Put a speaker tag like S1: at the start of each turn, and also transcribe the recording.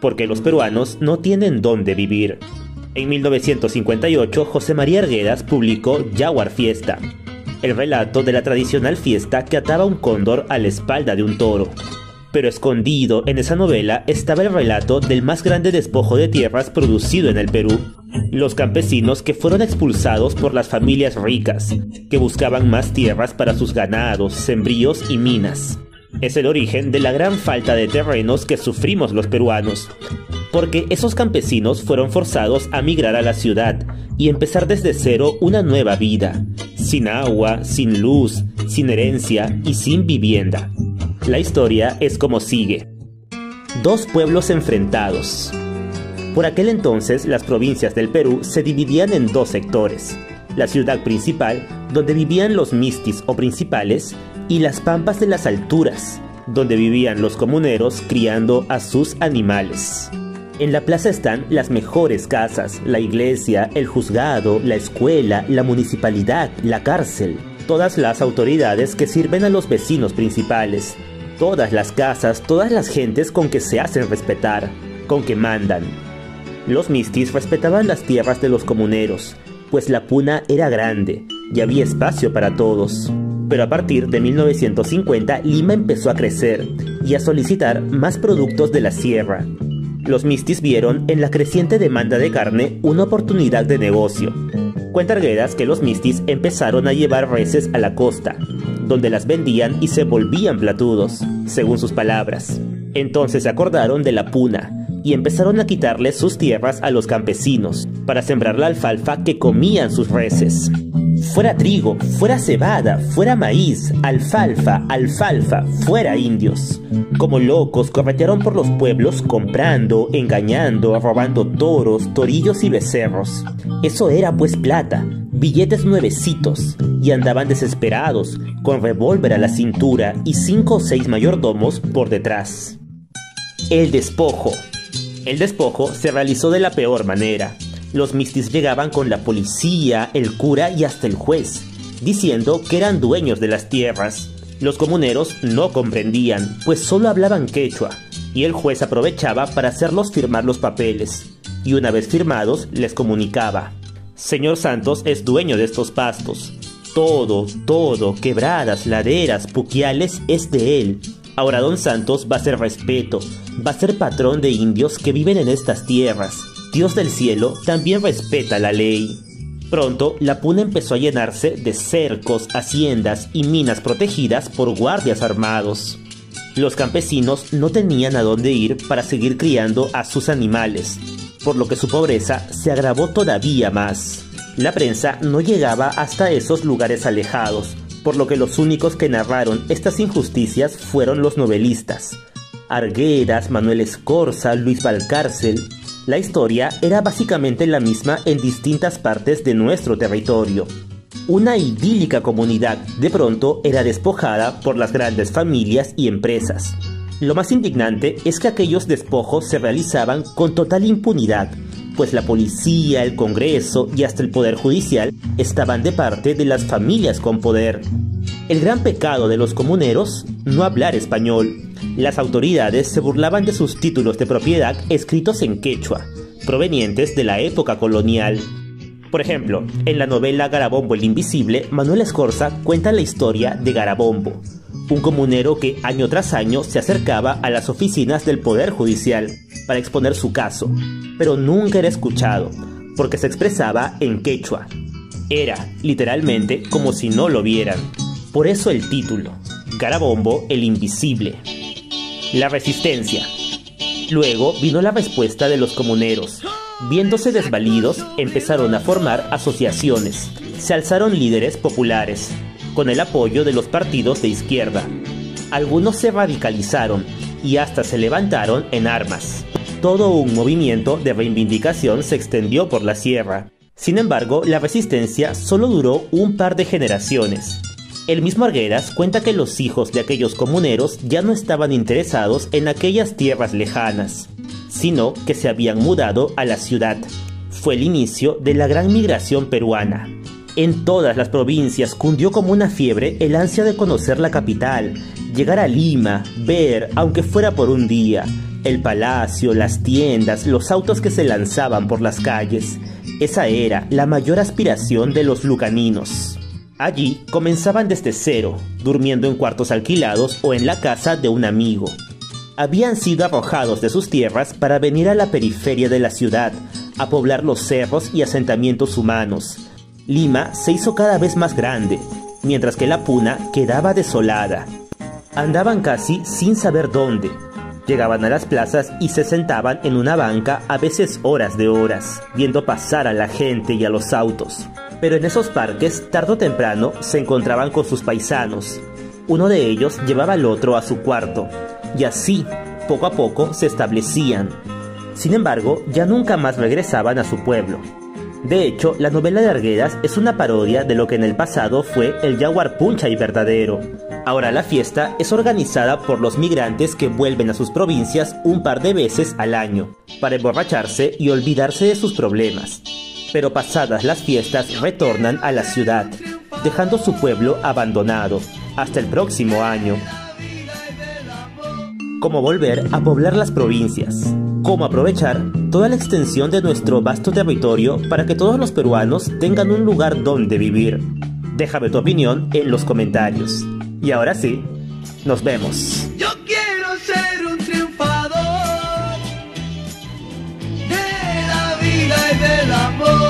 S1: porque los peruanos no tienen dónde vivir. En 1958, José María Arguedas publicó Jaguar Fiesta, el relato de la tradicional fiesta que ataba un cóndor a la espalda de un toro. Pero escondido en esa novela estaba el relato del más grande despojo de tierras producido en el Perú. Los campesinos que fueron expulsados por las familias ricas, que buscaban más tierras para sus ganados, sembríos y minas. Es el origen de la gran falta de terrenos que sufrimos los peruanos, porque esos campesinos fueron forzados a migrar a la ciudad y empezar desde cero una nueva vida, sin agua, sin luz, sin herencia y sin vivienda. La historia es como sigue. Dos pueblos enfrentados. Por aquel entonces las provincias del Perú se dividían en dos sectores. La ciudad principal, donde vivían los mistis o principales, y las pampas de las alturas, donde vivían los comuneros criando a sus animales. En la plaza están las mejores casas, la iglesia, el juzgado, la escuela, la municipalidad, la cárcel, todas las autoridades que sirven a los vecinos principales, todas las casas, todas las gentes con que se hacen respetar, con que mandan. Los mistis respetaban las tierras de los comuneros, pues la puna era grande y había espacio para todos. Pero a partir de 1950 Lima empezó a crecer y a solicitar más productos de la sierra, los mistis vieron en la creciente demanda de carne una oportunidad de negocio. Cuenta Arguedas que los mistis empezaron a llevar reses a la costa, donde las vendían y se volvían platudos, según sus palabras. Entonces se acordaron de la puna y empezaron a quitarle sus tierras a los campesinos para sembrar la alfalfa que comían sus reses. Fuera trigo, fuera cebada, fuera maíz, alfalfa, alfalfa, fuera indios. Como locos corretearon por los pueblos comprando, engañando, robando toros, torillos y becerros. Eso era pues plata, billetes nuevecitos, y andaban desesperados, con revólver a la cintura y cinco o seis mayordomos por detrás. El despojo. El despojo se realizó de la peor manera los mistis llegaban con la policía, el cura y hasta el juez, diciendo que eran dueños de las tierras. Los comuneros no comprendían, pues solo hablaban quechua, y el juez aprovechaba para hacerlos firmar los papeles, y una vez firmados les comunicaba. Señor Santos es dueño de estos pastos. Todo, todo, quebradas, laderas, puquiales, es de él. Ahora don Santos va a ser respeto, va a ser patrón de indios que viven en estas tierras, Dios del cielo también respeta la ley. Pronto, la puna empezó a llenarse de cercos, haciendas y minas protegidas por guardias armados. Los campesinos no tenían a dónde ir para seguir criando a sus animales, por lo que su pobreza se agravó todavía más. La prensa no llegaba hasta esos lugares alejados, por lo que los únicos que narraron estas injusticias fueron los novelistas. Arguedas, Manuel Escorza, Luis Valcárcel, la historia era básicamente la misma en distintas partes de nuestro territorio. Una idílica comunidad de pronto era despojada por las grandes familias y empresas. Lo más indignante es que aquellos despojos se realizaban con total impunidad, pues la policía, el Congreso y hasta el Poder Judicial estaban de parte de las familias con poder. El gran pecado de los comuneros, no hablar español. Las autoridades se burlaban de sus títulos de propiedad escritos en quechua, provenientes de la época colonial. Por ejemplo, en la novela Garabombo el Invisible, Manuel Escorza cuenta la historia de Garabombo, un comunero que año tras año se acercaba a las oficinas del Poder Judicial para exponer su caso, pero nunca era escuchado, porque se expresaba en quechua. Era, literalmente, como si no lo vieran. Por eso el título, Garabombo el Invisible. La resistencia. Luego vino la respuesta de los comuneros. Viéndose desvalidos, empezaron a formar asociaciones. Se alzaron líderes populares, con el apoyo de los partidos de izquierda. Algunos se radicalizaron y hasta se levantaron en armas. Todo un movimiento de reivindicación se extendió por la sierra. Sin embargo, la resistencia solo duró un par de generaciones. El mismo Arguedas cuenta que los hijos de aquellos comuneros ya no estaban interesados en aquellas tierras lejanas, sino que se habían mudado a la ciudad. Fue el inicio de la gran migración peruana. En todas las provincias cundió como una fiebre el ansia de conocer la capital, llegar a Lima, ver, aunque fuera por un día, el palacio, las tiendas, los autos que se lanzaban por las calles. Esa era la mayor aspiración de los lucaninos. Allí comenzaban desde cero, durmiendo en cuartos alquilados o en la casa de un amigo. Habían sido arrojados de sus tierras para venir a la periferia de la ciudad, a poblar los cerros y asentamientos humanos. Lima se hizo cada vez más grande, mientras que la puna quedaba desolada. Andaban casi sin saber dónde. Llegaban a las plazas y se sentaban en una banca a veces horas de horas, viendo pasar a la gente y a los autos. Pero en esos parques, tarde o temprano, se encontraban con sus paisanos. Uno de ellos llevaba al otro a su cuarto, y así, poco a poco, se establecían. Sin embargo, ya nunca más regresaban a su pueblo. De hecho, la novela de Arguedas es una parodia de lo que en el pasado fue el Jaguar Puncha y verdadero. Ahora la fiesta es organizada por los migrantes que vuelven a sus provincias un par de veces al año, para emborracharse y olvidarse de sus problemas. Pero pasadas las fiestas retornan a la ciudad, dejando su pueblo abandonado, hasta el próximo año. Cómo volver a poblar las provincias cómo aprovechar toda la extensión de nuestro vasto territorio para que todos los peruanos tengan un lugar donde vivir. Déjame tu opinión en los comentarios. Y ahora sí, nos vemos.
S2: Del amor.